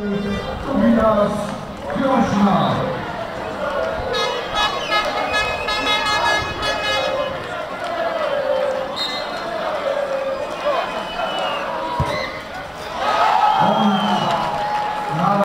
オーナーの皆さん